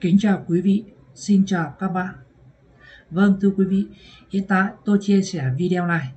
Kính chào quý vị, xin chào các bạn. Vâng thưa quý vị, hiện tại tôi chia sẻ video này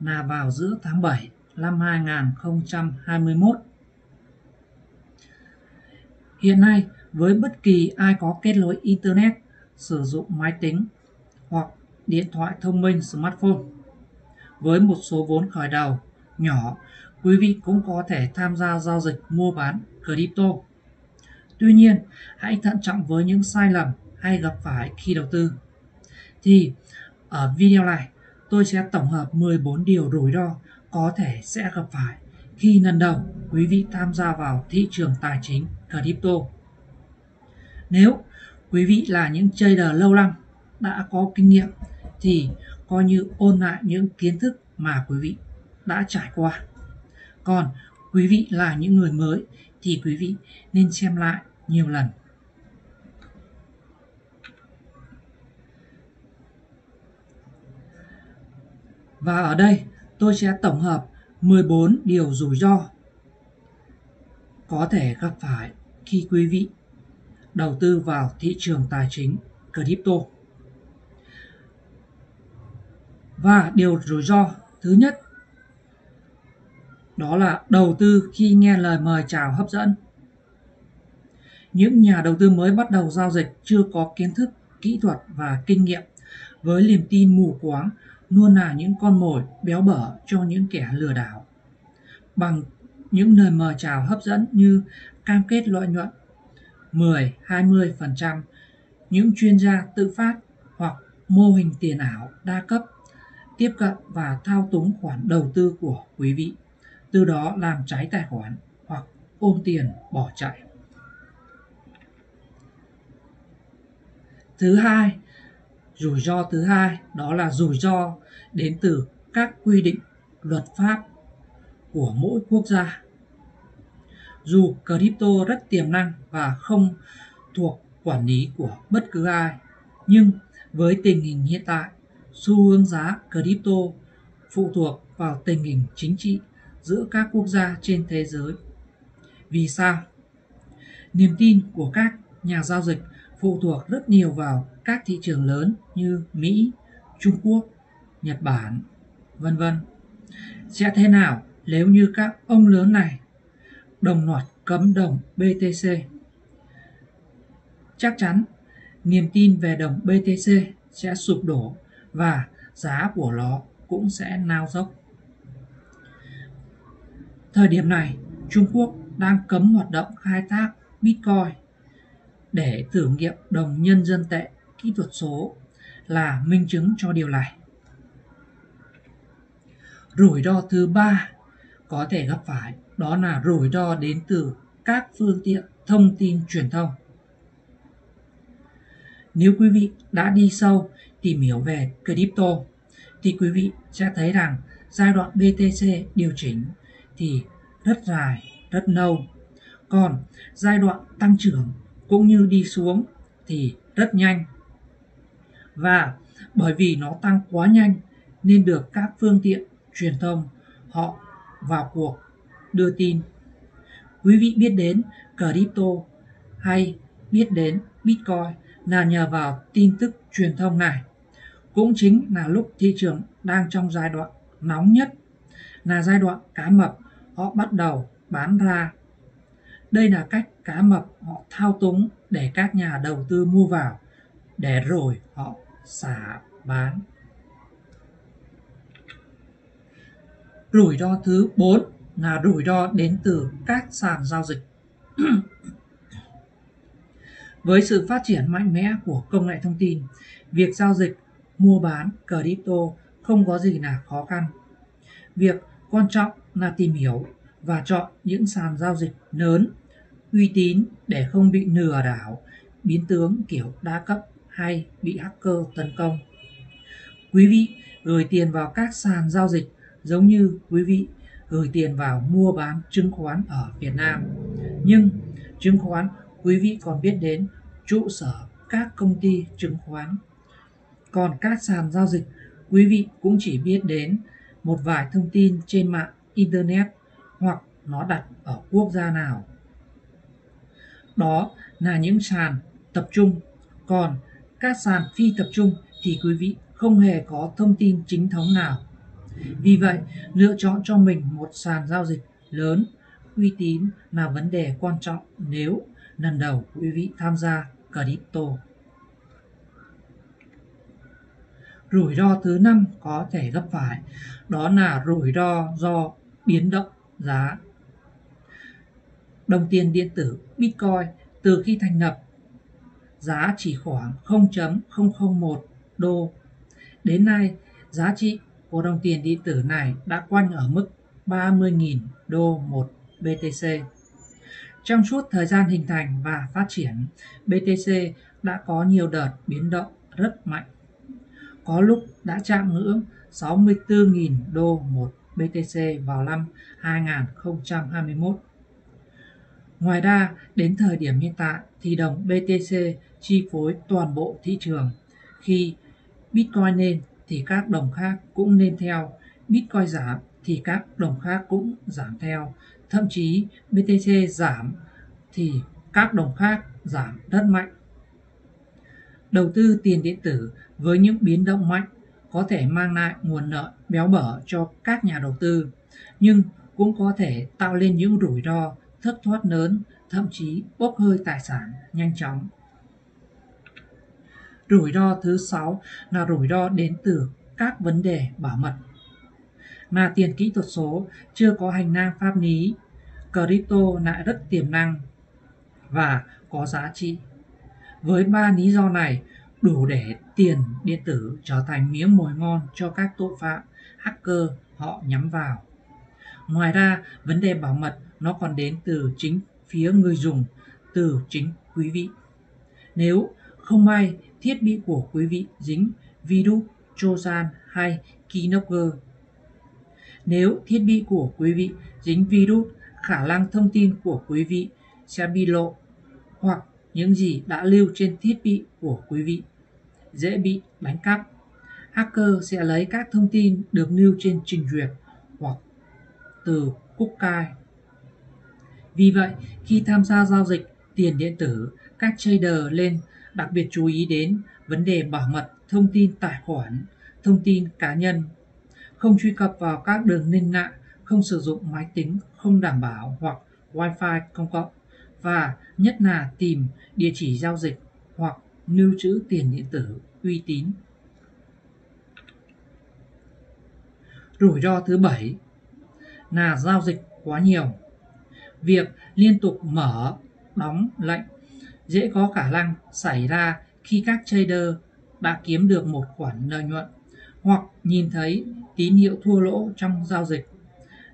là vào giữa tháng 7 năm 2021. Hiện nay với bất kỳ ai có kết nối Internet, sử dụng máy tính hoặc điện thoại thông minh smartphone với một số vốn khởi đầu nhỏ, quý vị cũng có thể tham gia giao dịch mua bán crypto. Tuy nhiên, hãy thận trọng với những sai lầm hay gặp phải khi đầu tư. Thì ở video này, tôi sẽ tổng hợp 14 điều rủi ro có thể sẽ gặp phải khi lần đầu quý vị tham gia vào thị trường tài chính crypto. Nếu quý vị là những trader lâu năm đã có kinh nghiệm thì coi như ôn lại những kiến thức mà quý vị đã trải qua. Còn quý vị là những người mới thì quý vị nên xem lại nhiều lần. Và ở đây tôi sẽ tổng hợp 14 điều rủi ro có thể gặp phải khi quý vị đầu tư vào thị trường tài chính crypto. Và điều rủi ro thứ nhất đó là đầu tư khi nghe lời mời chào hấp dẫn. Những nhà đầu tư mới bắt đầu giao dịch chưa có kiến thức, kỹ thuật và kinh nghiệm với niềm tin mù quáng luôn là những con mồi béo bở cho những kẻ lừa đảo. Bằng những lời mời chào hấp dẫn như cam kết lợi nhuận 10-20%, những chuyên gia tự phát hoặc mô hình tiền ảo đa cấp tiếp cận và thao túng khoản đầu tư của quý vị, từ đó làm trái tài khoản hoặc ôm tiền bỏ chạy. Thứ hai, rủi ro thứ hai đó là rủi ro đến từ các quy định luật pháp của mỗi quốc gia. Dù crypto rất tiềm năng và không thuộc quản lý của bất cứ ai, nhưng với tình hình hiện tại, xu hướng giá crypto phụ thuộc vào tình hình chính trị giữa các quốc gia trên thế giới. Vì sao? Niềm tin của các nhà giao dịch phụ thuộc rất nhiều vào các thị trường lớn như Mỹ, Trung Quốc, Nhật Bản, vân vân. Sẽ thế nào nếu như các ông lớn này đồng loạt cấm đồng BTC? Chắc chắn niềm tin về đồng BTC sẽ sụp đổ và giá của nó cũng sẽ nao dốc. Thời điểm này, Trung Quốc đang cấm hoạt động khai thác Bitcoin để thử nghiệm đồng nhân dân tệ kỹ thuật số là minh chứng cho điều này. Rủi ro thứ ba có thể gặp phải đó là rủi ro đến từ các phương tiện thông tin truyền thông. Nếu quý vị đã đi sâu tìm hiểu về crypto thì quý vị sẽ thấy rằng giai đoạn BTC điều chỉnh thì rất dài, rất lâu. Còn giai đoạn tăng trưởng cũng như đi xuống thì rất nhanh. Và bởi vì nó tăng quá nhanh nên được các phương tiện truyền thông họ vào cuộc đưa tin. Quý vị biết đến crypto hay biết đến Bitcoin là nhờ vào tin tức truyền thông này. Cũng chính là lúc thị trường đang trong giai đoạn nóng nhất, là giai đoạn cá mập họ bắt đầu bán ra. Đây là cách cá mập họ thao túng để các nhà đầu tư mua vào, để rồi họ xả bán. Rủi ro thứ 4 là rủi ro đến từ các sàn giao dịch. Với sự phát triển mạnh mẽ của công nghệ thông tin, việc giao dịch, mua bán crypto không có gì là khó khăn. Việc quan trọng là tìm hiểu và chọn những sàn giao dịch lớn, uy tín để không bị lừa đảo, biến tướng kiểu đa cấp hay bị hacker tấn công. Quý vị gửi tiền vào các sàn giao dịch giống như quý vị gửi tiền vào mua bán chứng khoán ở Việt Nam. Nhưng chứng khoán quý vị còn biết đến trụ sở các công ty chứng khoán. Còn các sàn giao dịch quý vị cũng chỉ biết đến một vài thông tin trên mạng internet hoặc nó đặt ở quốc gia nào. Đó là những sàn tập trung, còn các sàn phi tập trung thì quý vị không hề có thông tin chính thống nào. Vì vậy, lựa chọn cho mình một sàn giao dịch lớn, uy tín là vấn đề quan trọng nếu lần đầu quý vị tham gia crypto. Rủi ro thứ năm có thể gặp phải đó là rủi ro do biến động giá. Đồng tiền điện tử Bitcoin từ khi thành lập giá chỉ khoảng 0.001 đô. Đến nay, giá trị của đồng tiền điện tử này đã quanh ở mức 30.000 đô một BTC. Trong suốt thời gian hình thành và phát triển, BTC đã có nhiều đợt biến động rất mạnh. Có lúc đã chạm ngưỡng 64.000 đô một BTC vào năm 2021. Ngoài ra, đến thời điểm hiện tại thì đồng BTC chi phối toàn bộ thị trường. Khi Bitcoin lên thì các đồng khác cũng lên theo, Bitcoin giảm thì các đồng khác cũng giảm theo. Thậm chí BTC giảm thì các đồng khác giảm rất mạnh. Đầu tư tiền điện tử với những biến động mạnh có thể mang lại nguồn nợ béo bở cho các nhà đầu tư, nhưng cũng có thể tạo lên những rủi ro thất thoát lớn, thậm chí bốc hơi tài sản nhanh chóng. Rủi ro thứ sáu là rủi ro đến từ các vấn đề bảo mật. Mà tiền kỹ thuật số chưa có hành lang pháp lý, crypto lại rất tiềm năng và có giá trị. Với ba lý do này, đủ để tiền điện tử trở thành miếng mồi ngon cho các tội phạm, hacker họ nhắm vào. Ngoài ra, vấn đề bảo mật nó còn đến từ chính phía người dùng, từ chính quý vị. Nếu không may thiết bị của quý vị dính virus Trojan hay Keylogger. Nếu thiết bị của quý vị dính virus, khả năng thông tin của quý vị sẽ bị lộ hoặc những gì đã lưu trên thiết bị của quý vị dễ bị đánh cắp. Hacker sẽ lấy các thông tin được lưu trên trình duyệt hoặc từ cookie. Vì vậy, khi tham gia giao dịch tiền điện tử, các trader lên đặc biệt chú ý đến vấn đề bảo mật thông tin tài khoản, thông tin cá nhân, không truy cập vào các đường liên lạc, không sử dụng máy tính không đảm bảo hoặc Wi-Fi công cộng và nhất là tìm địa chỉ giao dịch hoặc lưu trữ tiền điện tử uy tín. Rủi ro thứ bảy là giao dịch quá nhiều. Việc liên tục mở, đóng lệnh dễ có khả năng xảy ra khi các trader đã kiếm được một khoản lợi nhuận hoặc nhìn thấy tín hiệu thua lỗ trong giao dịch.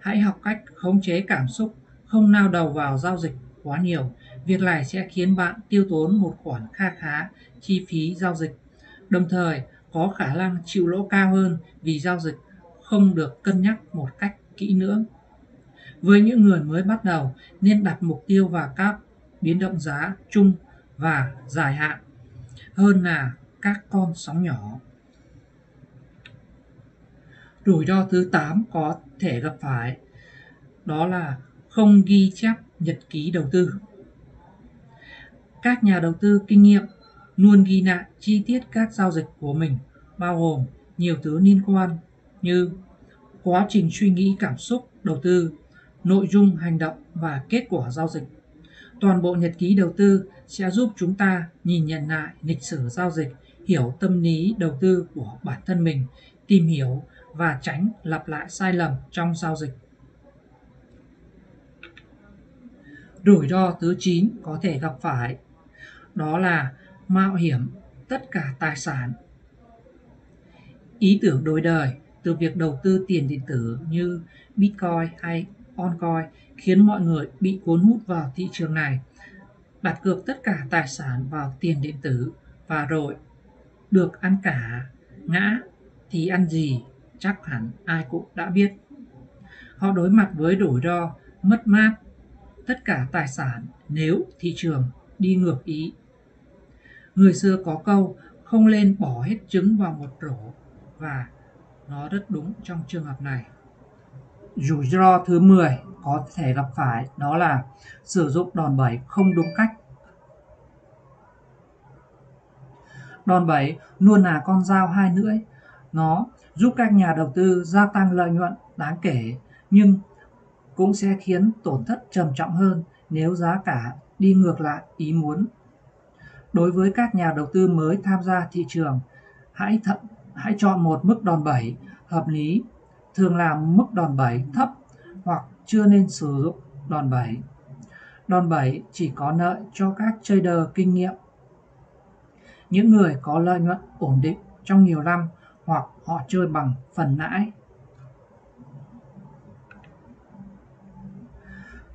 Hãy học cách khống chế cảm xúc, không nao đầu vào giao dịch quá nhiều. Việc này sẽ khiến bạn tiêu tốn một khoản kha khá chi phí giao dịch, đồng thời có khả năng chịu lỗ cao hơn vì giao dịch không được cân nhắc một cách kỹ lưỡng. Với những người mới bắt đầu nên đặt mục tiêu vào các biến động giá chung và dài hạn hơn là các con sóng nhỏ. Rủi ro thứ 8 có thể gặp phải đó là không ghi chép nhật ký đầu tư. Các nhà đầu tư kinh nghiệm luôn ghi lại chi tiết các giao dịch của mình, bao gồm nhiều thứ liên quan như quá trình suy nghĩ cảm xúc đầu tư, nội dung hành động và kết quả giao dịch. Toàn bộ nhật ký đầu tư sẽ giúp chúng ta nhìn nhận lại lịch sử giao dịch, hiểu tâm lý đầu tư của bản thân mình, tìm hiểu và tránh lặp lại sai lầm trong giao dịch. Rủi ro thứ 9 có thể gặp phải đó là mạo hiểm tất cả tài sản. Ý tưởng đổi đời từ việc đầu tư tiền điện tử như Bitcoin hay Oncoin khiến mọi người bị cuốn hút vào thị trường này, đặt cược tất cả tài sản vào tiền điện tử và rồi được ăn cả, ngã thì ăn gì chắc hẳn ai cũng đã biết. Họ đối mặt với rủi ro, mất mát, tất cả tài sản nếu thị trường đi ngược ý. Người xưa có câu không lên bỏ hết trứng vào một rổ và nó rất đúng trong trường hợp này. Rủi ro thứ 10 có thể gặp phải đó là sử dụng đòn bẩy không đúng cách. Đòn bẩy luôn là con dao hai lưỡi. Nó giúp các nhà đầu tư gia tăng lợi nhuận đáng kể, nhưng cũng sẽ khiến tổn thất trầm trọng hơn nếu giá cả đi ngược lại ý muốn. Đối với các nhà đầu tư mới tham gia thị trường, hãy thận, hãy chọn một mức đòn bẩy hợp lý, thường là mức đòn bẩy thấp hoặc chưa nên sử dụng đòn bẩy. Đòn bẩy chỉ có lợi cho các trader kinh nghiệm. Những người có lợi nhuận ổn định trong nhiều năm hoặc họ chơi bằng phần lãi.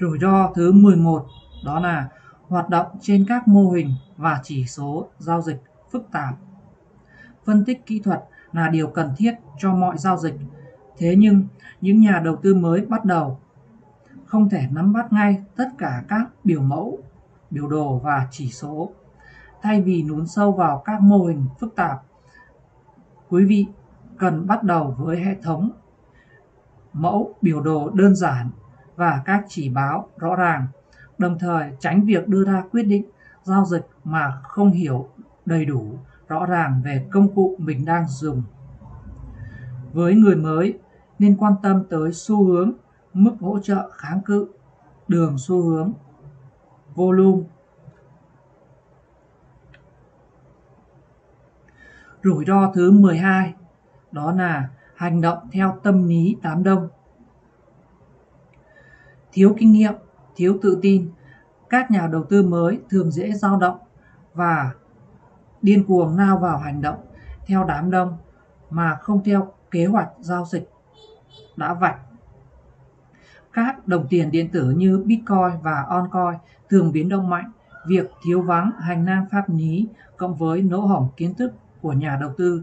Rủi ro thứ 11 đó là hoạt động trên các mô hình và chỉ số giao dịch phức tạp. Phân tích kỹ thuật là điều cần thiết cho mọi giao dịch. Thế nhưng, những nhà đầu tư mới bắt đầu không thể nắm bắt ngay tất cả các biểu mẫu, biểu đồ và chỉ số. Thay vì nún sâu vào các mô hình phức tạp, quý vị cần bắt đầu với hệ thống mẫu biểu đồ đơn giản và các chỉ báo rõ ràng, đồng thời tránh việc đưa ra quyết định giao dịch mà không hiểu đầy đủ rõ ràng về công cụ mình đang dùng. Với người mới nên quan tâm tới xu hướng, mức hỗ trợ kháng cự, đường xu hướng, volume. Rủi ro thứ 12 đó là hành động theo tâm lý đám đông. Thiếu kinh nghiệm, thiếu tự tin, các nhà đầu tư mới thường dễ dao động và điên cuồng lao vào hành động theo đám đông mà không theo kế hoạch giao dịch đã vạch. Các đồng tiền điện tử như Bitcoin và Oncoin thường biến động mạnh. Việc thiếu vắng hành lang pháp lý cộng với lỗ hổng kiến thức của nhà đầu tư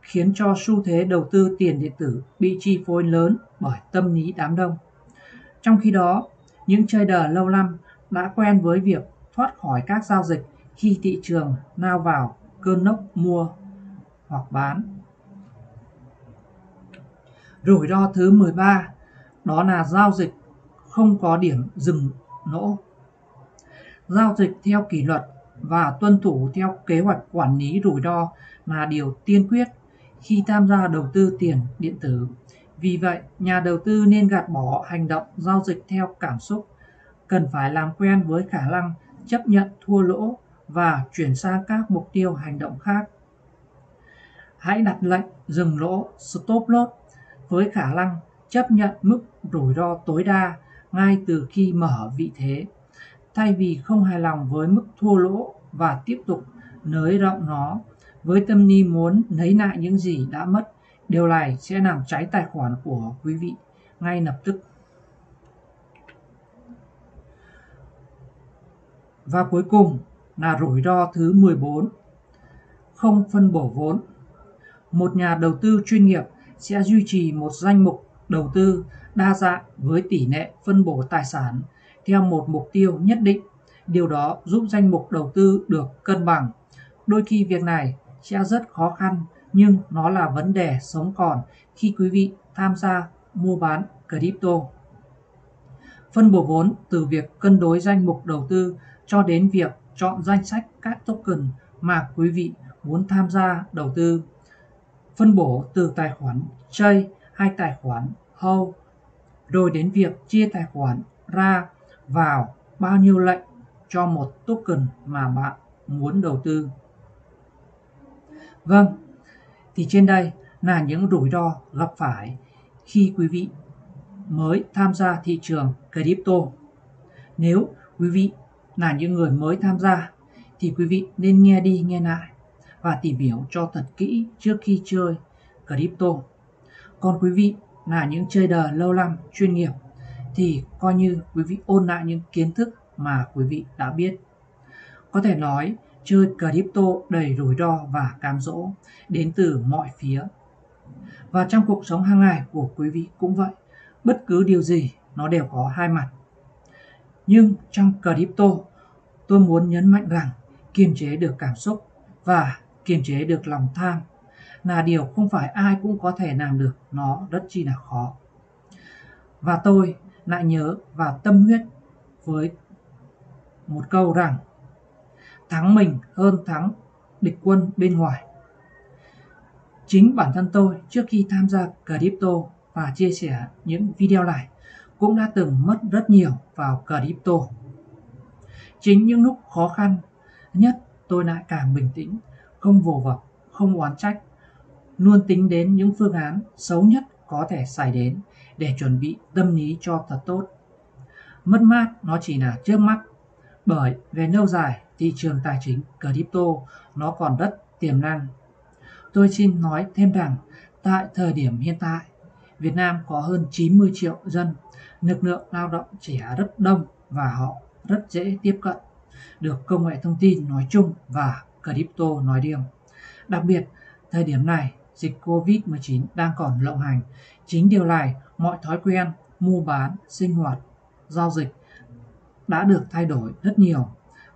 khiến cho xu thế đầu tư tiền điện tử bị chi phối lớn bởi tâm lý đám đông. Trong khi đó, những trader lâu năm đã quen với việc thoát khỏi các giao dịch khi thị trường lao vào cơn lốc mua hoặc bán. Rủi ro thứ 13 đó là giao dịch không có điểm dừng lỗ. Giao dịch theo kỷ luật và tuân thủ theo kế hoạch quản lý rủi ro là điều tiên quyết khi tham gia đầu tư tiền điện tử. Vì vậy, nhà đầu tư nên gạt bỏ hành động giao dịch theo cảm xúc, cần phải làm quen với khả năng chấp nhận thua lỗ và chuyển sang các mục tiêu hành động khác. Hãy đặt lệnh dừng lỗ stop loss với khả năng chấp nhận mức rủi ro tối đa ngay từ khi mở vị thế, thay vì không hài lòng với mức thua lỗ và tiếp tục nới rộng nó với tâm lý muốn lấy lại những gì đã mất. Điều này sẽ làm cháy tài khoản của quý vị ngay lập tức. Và cuối cùng là rủi ro thứ 14. Không phân bổ vốn. Một nhà đầu tư chuyên nghiệp sẽ duy trì một danh mục đầu tư đa dạng với tỷ lệ phân bổ tài sản theo một mục tiêu nhất định. Điều đó giúp danh mục đầu tư được cân bằng. Đôi khi việc này sẽ rất khó khăn nhưng nó là vấn đề sống còn khi quý vị tham gia mua bán crypto. Phân bổ vốn từ việc cân đối danh mục đầu tư cho đến việc chọn danh sách các token mà quý vị muốn tham gia đầu tư. Phân bổ từ tài khoản chơi hay tài khoản hold, rồi đến việc chia tài khoản ra vào bao nhiêu lệnh cho một token mà bạn muốn đầu tư. Vâng, thì trên đây là những rủi ro gặp phải khi quý vị mới tham gia thị trường crypto. Nếu quý vị là những người mới tham gia, thì quý vị nên nghe đi nghe lại và tìm hiểu cho thật kỹ trước khi chơi crypto. Còn quý vị là những trader lâu năm, chuyên nghiệp, thì coi như quý vị ôn lại những kiến thức mà quý vị đã biết. Có thể nói chơi crypto đầy rủi ro và cám dỗ đến từ mọi phía. Và trong cuộc sống hàng ngày của quý vị cũng vậy, bất cứ điều gì nó đều có hai mặt. Nhưng trong crypto, tôi muốn nhấn mạnh rằng kiềm chế được cảm xúc và kiềm chế được lòng tham là điều không phải ai cũng có thể làm được, nó rất chi là khó. Và tôi lại nhớ và tâm huyết với một câu rằng thắng mình hơn thắng địch quân bên ngoài. Chính bản thân tôi trước khi tham gia crypto và chia sẻ những video này cũng đã từng mất rất nhiều vào crypto. Chính những lúc khó khăn nhất tôi lại càng bình tĩnh, không vồ vập, không oán trách, luôn tính đến những phương án xấu nhất có thể xảy đến để chuẩn bị tâm lý cho thật tốt. Mất mát nó chỉ là trước mắt, bởi về lâu dài thị trường tài chính crypto nó còn rất tiềm năng. Tôi xin nói thêm rằng tại thời điểm hiện tại, Việt Nam có hơn 90 triệu dân, lực lượng lao động trẻ rất đông và họ rất dễ tiếp cận được công nghệ thông tin nói chung và crypto nói riêng. Đặc biệt, thời điểm này, dịch COVID-19 đang còn lộng hành. Chính điều này, mọi thói quen, mua bán, sinh hoạt, giao dịch đã được thay đổi rất nhiều.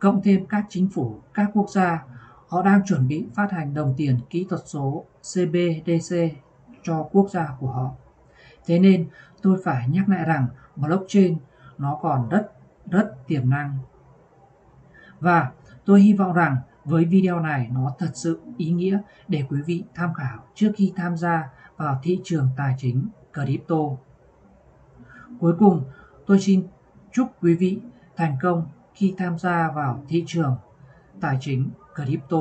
Cộng thêm các chính phủ, các quốc gia, họ đang chuẩn bị phát hành đồng tiền kỹ thuật số CBDC cho quốc gia của họ. Thế nên tôi phải nhắc lại rằng blockchain nó còn rất rất tiềm năng. Và tôi hy vọng rằng với video này nó thật sự ý nghĩa để quý vị tham khảo trước khi tham gia vào thị trường tài chính crypto. Cuối cùng, tôi xin chúc quý vị thành công khi tham gia vào thị trường tài chính crypto.